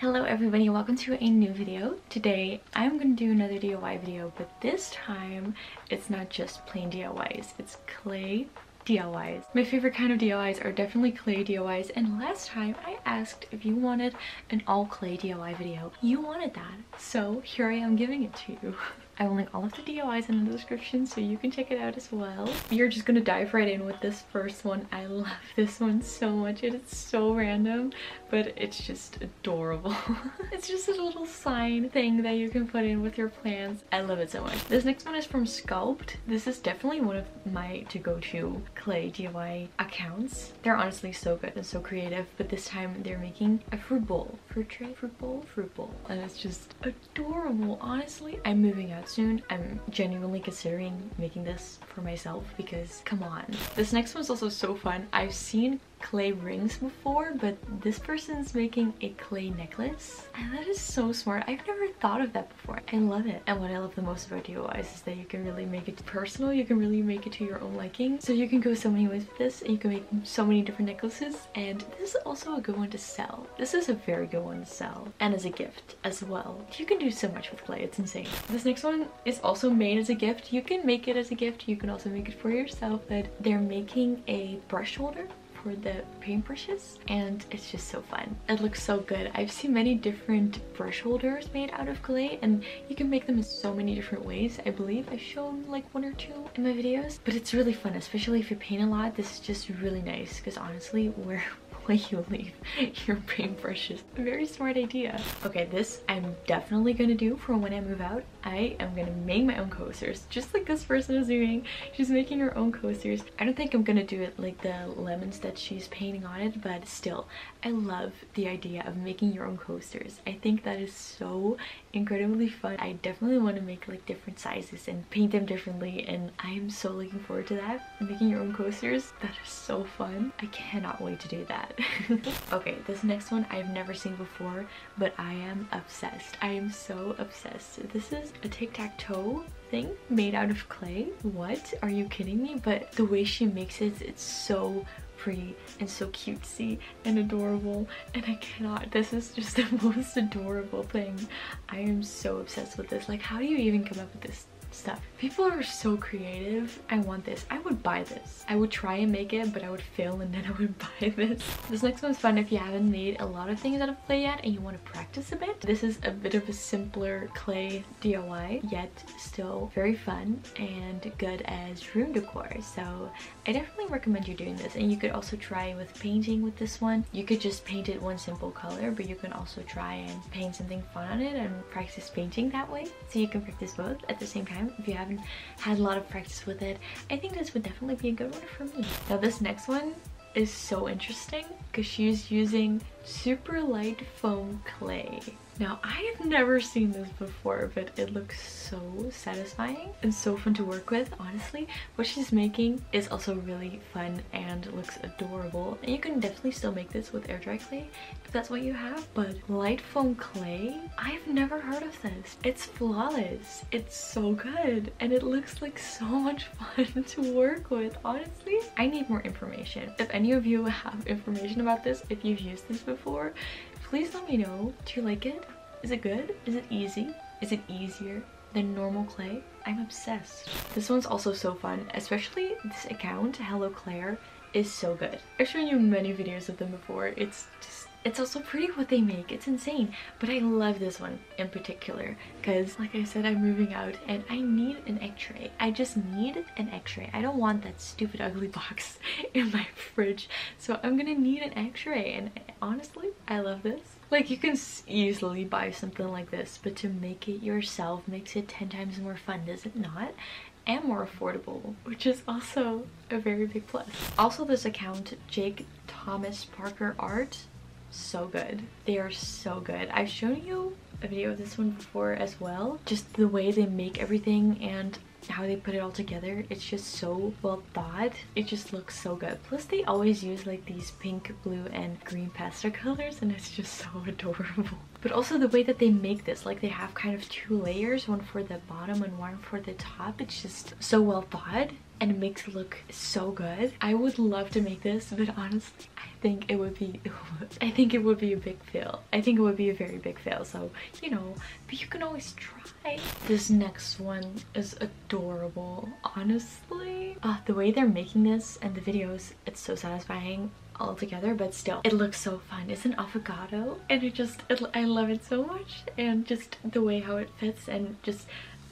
Hello everybody, welcome to a new video. Today I'm going to do another DIY video, but this time it's not just plain DIYs, it's clay DIYs. My favorite kind of DIYs are definitely clay DIYs and last time I asked if you wanted an all clay DIY video. You wanted that, so here I am giving it to you. I will link all of the DIYs in the description so you can check it out as well. You're just gonna dive right in with this first one. I love this one so much. It is so random, but it's just adorable. it's just a little sign thing that you can put in with your plants. I love it so much. This next one is from Sculpt. This is definitely one of my to-go-to clay DIY accounts. They're honestly so good and so creative, but this time they're making a fruit bowl. Fruit tray? Fruit bowl? Fruit bowl. And it's just adorable. Honestly, I'm moving out soon. I'm genuinely considering making this for myself because come on. This next one's also so fun. I've seen clay rings before, but this person's making a clay necklace. And that is so smart. I've never thought of that before. I love it. And what I love the most about DIYs is that you can really make it personal. You can really make it to your own liking. So you can go so many ways with this and you can make so many different necklaces. And this is also a good one to sell. This is a very good one to sell and as a gift as well. You can do so much with clay. It's insane. This next one is also made as a gift. You can make it as a gift. You can also make it for yourself, but they're making a brush holder for the paintbrushes and it's just so fun. It looks so good. I've seen many different brush holders made out of clay and you can make them in so many different ways. I believe I've shown like one or two in my videos, but it's really fun, especially if you paint a lot. This is just really nice because honestly, where way you leave your paintbrushes. Very smart idea. Okay, this I'm definitely gonna do for when I move out. I am gonna make my own coasters, just like this person is doing. She's making her own coasters. I don't think I'm gonna do it like the lemons that she's painting on it, but still, I love the idea of making your own coasters. I think that is so incredibly fun. I definitely want to make like different sizes and paint them differently and I am so looking forward to that. Making your own coasters, that is so fun. I cannot wait to do that. okay, this next one I've never seen before, but I am obsessed. I am so obsessed. This is a tic-tac-toe thing made out of clay. What? Are you kidding me? But the way she makes it, it's so pretty and so cutesy and adorable and I cannot this is just the most adorable thing I am so obsessed with this like how do you even come up with this stuff. People are so creative. I want this. I would buy this. I would try and make it, but I would fail and then I would buy this. This next one's fun if you haven't made a lot of things out of clay yet and you want to practice a bit. This is a bit of a simpler clay DIY, yet still very fun and good as room decor. So I definitely recommend you doing this. And you could also try with painting with this one. You could just paint it one simple color, but you can also try and paint something fun on it and practice painting that way. So you can practice both at the same time if you haven't had a lot of practice with it. I think this would definitely be a good one for me. Now this next one is so interesting because she's using super light foam clay. Now, I have never seen this before, but it looks so satisfying and so fun to work with, honestly. What she's making is also really fun and looks adorable. And you can definitely still make this with air dry clay if that's what you have, but light foam clay? I've never heard of this. It's flawless. It's so good. And it looks like so much fun to work with, honestly. I need more information. If any of you have information about this, if you've used this before, please let me know. Do you like it? Is it good? Is it easy? Is it easier than normal clay? I'm obsessed. This one's also so fun, especially this account, Hello Claire, is so good. I've shown you many videos of them before. It's just it's also pretty what they make. It's insane. But I love this one in particular because like I said, I'm moving out and I need an tray. I just need an tray. I don't want that stupid ugly box in my fridge. So I'm gonna need an tray and honestly, I love this. Like you can easily buy something like this, but to make it yourself makes it 10 times more fun, does it not? and more affordable, which is also a very big plus. Also this account, Jake Thomas Parker Art, so good. They are so good. I've shown you a video of this one before as well. Just the way they make everything and how they put it all together it's just so well thought it just looks so good plus they always use like these pink blue and green pastel colors and it's just so adorable but also the way that they make this like they have kind of two layers one for the bottom and one for the top it's just so well thought and it makes it look so good. I would love to make this, but honestly, I think it would be, I think it would be a big fail. I think it would be a very big fail. So, you know, but you can always try. This next one is adorable, honestly. Uh, the way they're making this and the videos, it's so satisfying all together but still it looks so fun it's an avocado and it just it, i love it so much and just the way how it fits and just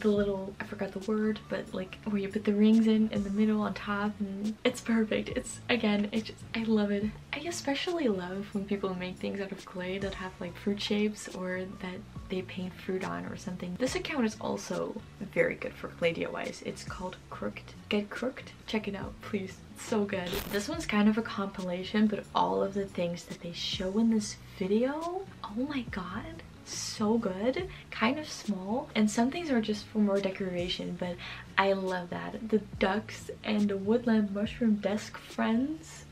the little I forgot the word but like where you put the rings in in the middle on top and it's perfect. It's again it just I love it. I especially love when people make things out of clay that have like fruit shapes or that they paint fruit on or something. This account is also very good for clay DIYs it's called Crooked. Get Crooked? Check it out please. It's so good. This one's kind of a compilation but all of the things that they show in this video oh my god so good kind of small and some things are just for more decoration but i love that. The ducks and the woodland mushroom desk friends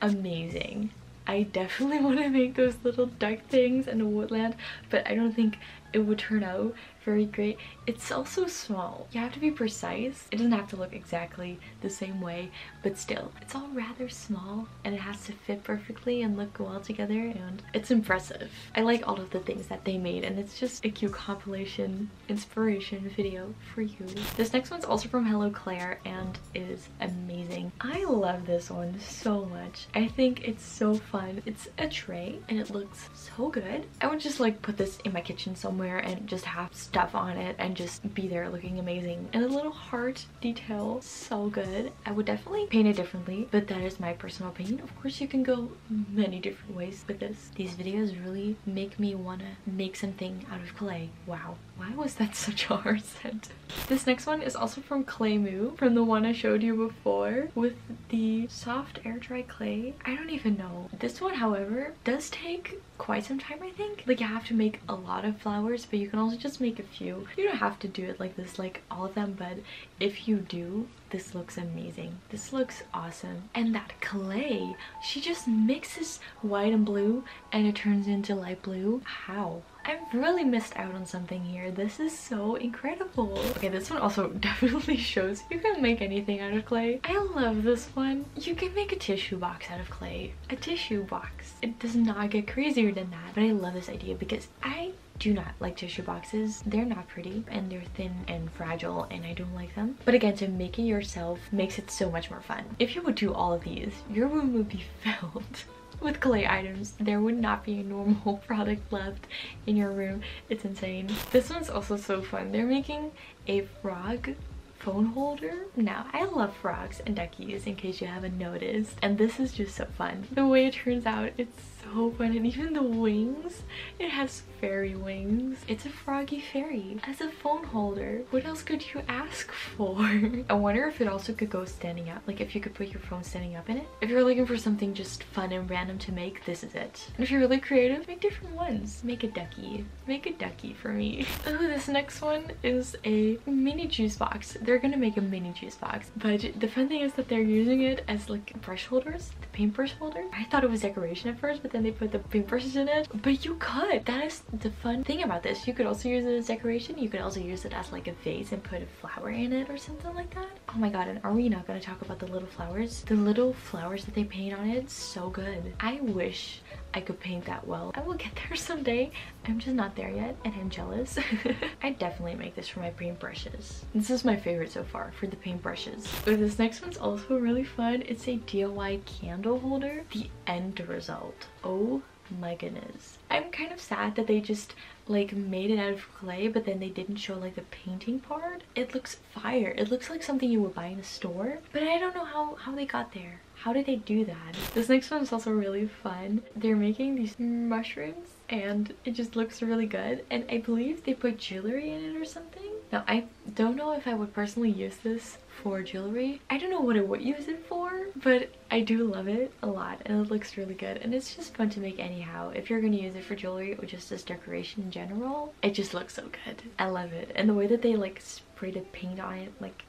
amazing. I definitely want to make those little duck things in the woodland but i don't think it would turn out very great. It's also small. You have to be precise. It doesn't have to look exactly the same way, but still, it's all rather small and it has to fit perfectly and look well together and it's impressive. I like all of the things that they made and it's just a cute compilation inspiration video for you. This next one's also from Hello Claire and is amazing. I love this one so much. I think it's so fun. It's a tray and it looks so good. I would just like put this in my kitchen somewhere and just have stuff on it and just be there looking amazing. And a little heart detail, so good. I would definitely paint it differently, but that is my personal opinion. Of course, you can go many different ways with this. These videos really make me want to make something out of clay. Wow. Why was that such a hard sentence? This next one is also from Claymoo, from the one I showed you before, with the soft air dry clay. I don't even know. This one, however, does take quite some time, I think. Like, you have to make a lot of flowers, but you can also just make a few. You don't have to do it like this, like all of them, but if you do, this looks amazing. This looks awesome. And that clay, she just mixes white and blue and it turns into light blue. How? I've really missed out on something here. This is so incredible. Okay, this one also definitely shows you can make anything out of clay. I love this one. You can make a tissue box out of clay. A tissue box. It does not get crazier than that, but I love this idea because I do not like tissue boxes. They're not pretty and they're thin and fragile and I don't like them. But again, to make it yourself makes it so much more fun. If you would do all of these, your room would be filled with clay items. There would not be a normal product left in your room. It's insane. This one's also so fun. They're making a frog phone holder. Now, I love frogs and duckies in case you haven't noticed. And this is just so fun. The way it turns out, it's so fun. And even the wings, it has fairy wings. It's a froggy fairy as a phone holder. What else could you ask for? I wonder if it also could go standing up. Like if you could put your phone standing up in it. If you're looking for something just fun and random to make, this is it. And if you're really creative, make different ones. Make a ducky. Make a ducky for me. Oh, this next one is a mini juice box. They're gonna make a mini juice box. But the fun thing is that they're using it as like brush holders. The paintbrush holder. I thought it was decoration at first, but then they put the paintbrushes in it. But you could. That is the fun thing about this. You could also use it as decoration. You could also use it as like a vase and put a flower in it or something like that. Oh my god, and are we not gonna talk about the little flowers? The little flowers that they paint on it, so good. I wish I could paint that well. I will get there someday. I'm just not there yet and I'm jealous. I definitely make this for my paintbrushes. This is my favorite so far for the paintbrushes. But this next one's also really fun. It's a DIY candle holder. The end result. Oh my goodness. I'm kind of sad that they just like made it out of clay but then they didn't show like the painting part. It looks fire. It looks like something you would buy in a store but I don't know how, how they got there. How did they do that? This next one is also really fun. They're making these mushrooms and it just looks really good and I believe they put jewelry in it or something. Now I don't know if I would personally use this for jewelry. I don't know what I would use it for, but I do love it a lot and it looks really good and it's just fun to make anyhow. If you're gonna use it for jewelry or just as decoration in general, it just looks so good. I love it. And the way that they like spray the paint on it, like,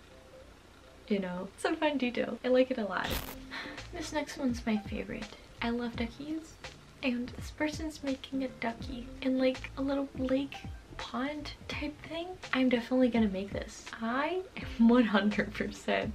you know, some fun detail. I like it a lot. This next one's my favorite. I love duckies and this person's making a ducky in like a little lake pond type thing. I'm definitely gonna make this. I am 100%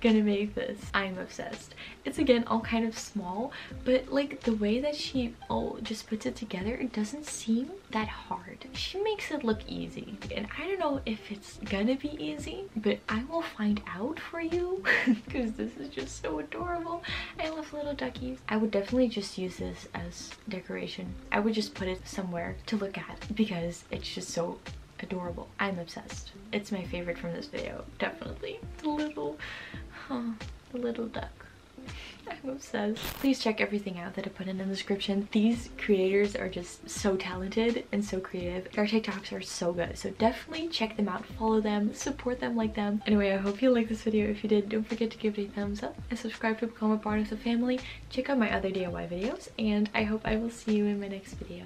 gonna make this. I'm obsessed. It's again all kind of small, but like the way that she all just puts it together, it doesn't seem that hard. She makes it look easy. And I don't know if it's gonna be easy, but I will find out for you because this is just so adorable. I love little duckies. I would definitely just use this as decoration. I would just put it somewhere to look at because it's just so adorable. I'm obsessed. It's my favorite from this video, definitely. The little, huh, the little duck. I'm obsessed. Please check everything out that I put in the description. These creators are just so talented and so creative. Their TikToks are so good. So definitely check them out, follow them, support them like them. Anyway, I hope you liked this video. If you did, don't forget to give it a thumbs up and subscribe to become a part of the family. Check out my other DIY videos and I hope I will see you in my next video.